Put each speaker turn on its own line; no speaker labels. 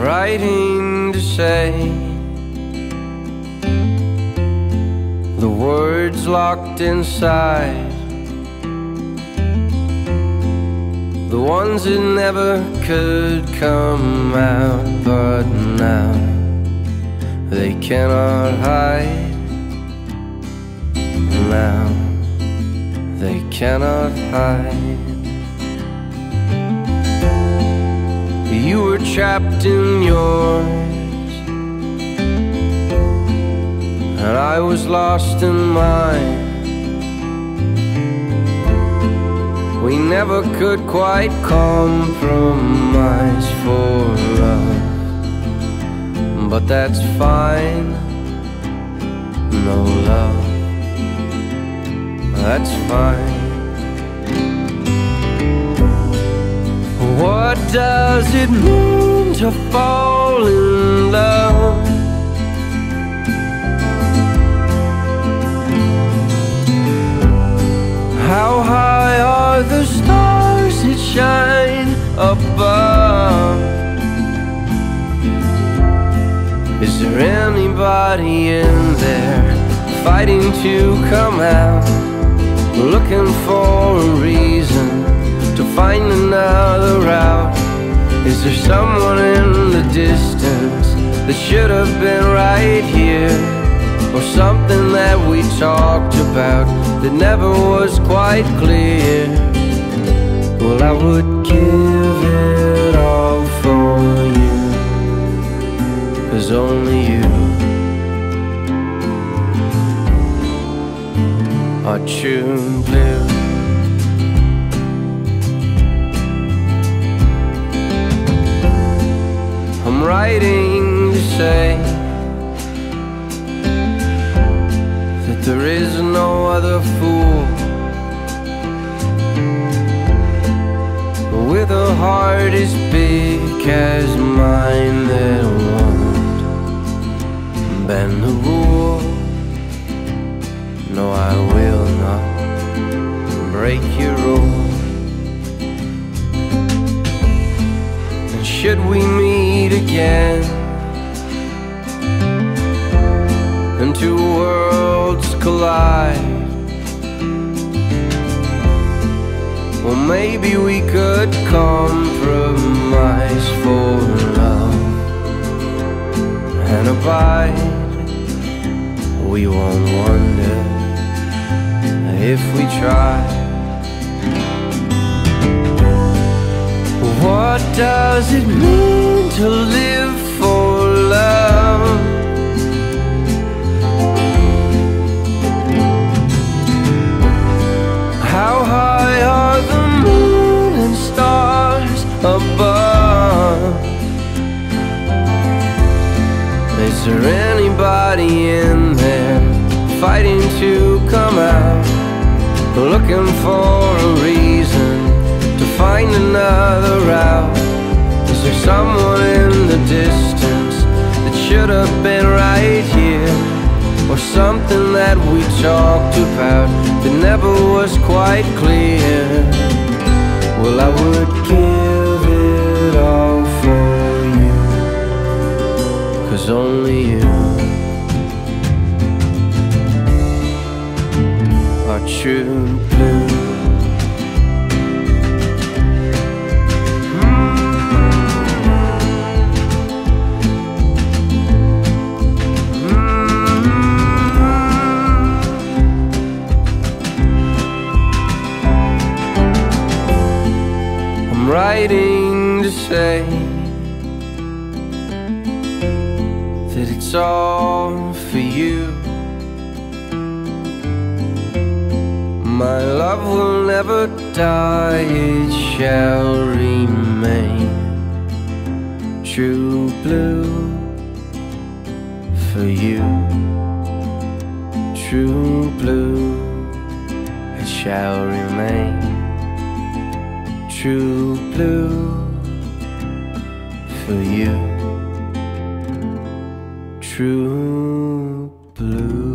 writing to say the words locked inside, the ones that never could come out, but now they cannot hide. Now they cannot hide. Trapped in yours, and I was lost in mine. We never could quite compromise for love, but that's fine. No love, that's fine. What does it mean to fall in love? How high are the stars that shine above? Is there anybody in there fighting to come out? Looking for a reason to find another route? Is there someone in the distance that should have been right here? Or something that we talked about that never was quite clear? Well, I would give it all for you, cause only you are true blue. Writing to say that there is no other fool with a heart as big as mine that won't bend the rule. No, I will not break your collide? Well, maybe we could compromise for love and abide. We won't wonder if we try. What does it mean to live there anybody in there fighting to come out? Looking for a reason to find another route? Is there someone in the distance that should have been right here? Or something that we talked about that never was quite clear? Well, I would give cause only you are true blue. I'm writing to say that it's all for you. My love will never die, it shall remain true blue for you. True blue, it shall remain true blue for you true blue.